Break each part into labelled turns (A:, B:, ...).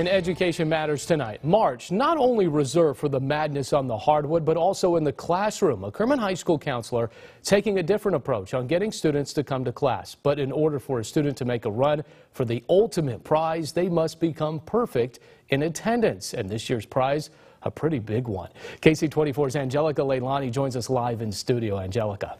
A: In Education Matters tonight, March not only reserved for the madness on the hardwood, but also in the classroom. A Kerman High School counselor taking a different approach on getting students to come to class. But in order for a student to make a run for the ultimate prize, they must become perfect in attendance. And this year's prize, a pretty big one. KSEE24's Angelica Leilani joins us live in studio. Angelica.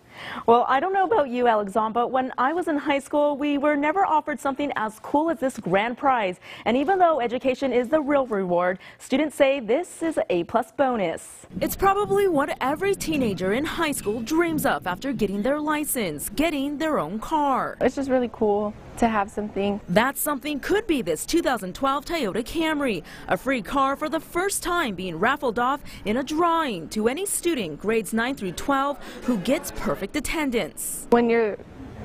B: Well, I don't know about you, Alexandre, but when I was in high school, we were never offered something as cool as this grand prize. And even though education is the real reward, students say this is a plus bonus.
C: It's probably what every teenager in high school dreams of after getting their license, getting their own car.
D: It's just really cool to have something.
C: That something could be this 2012 Toyota Camry, a free car for the first time being raffled off in a drawing to any student grades 9 through 12 who gets perfect attendance.
D: When you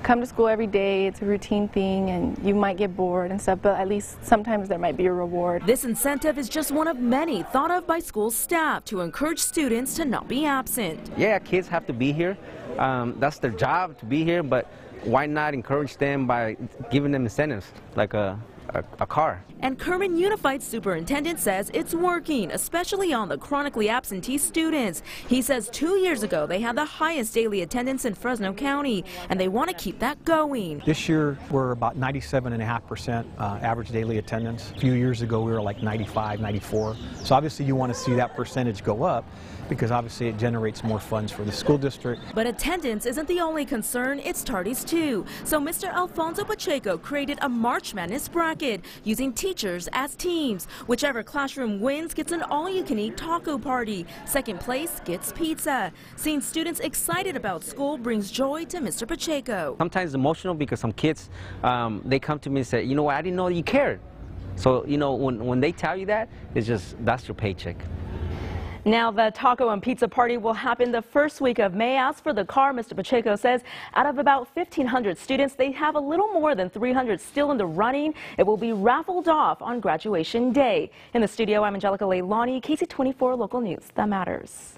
D: come to school every day, it's a routine thing and you might get bored and stuff, but at least sometimes there might be a reward.
C: This incentive is just one of many thought of by school staff to encourage students to not be absent.
E: Yeah, kids have to be here. Um, that's their job to be here, but why not encourage them by giving them incentives like a a, a, car.
C: And Kerman Unified Superintendent says it's working, especially on the chronically absentee students. He says two years ago they had the highest daily attendance in Fresno County, and they want to keep that going.
F: This year we're about 97.5% uh, average daily attendance. A few years ago we were like 95, 94. So obviously you want to see that percentage go up because obviously it generates more funds for the school district.
C: But attendance isn't the only concern, it's tardies too. So Mr. Alfonso Pacheco created a March Madness bracket using teachers as teams. Whichever classroom wins gets an all-you-can-eat taco party. Second place gets pizza. Seeing students excited about school brings joy to Mr. Pacheco.
E: Sometimes emotional because some kids, um, they come to me and say, you know what, I didn't know you cared. So, you know, when, when they tell you that, it's just, that's your paycheck.
B: Now, the taco and pizza party will happen the first week of May. As for the car, Mr. Pacheco says out of about 1,500 students, they have a little more than 300 still in the running. It will be raffled off on graduation day. In the studio, I'm Angelica Leilani, KSEE24 Local News. That matters.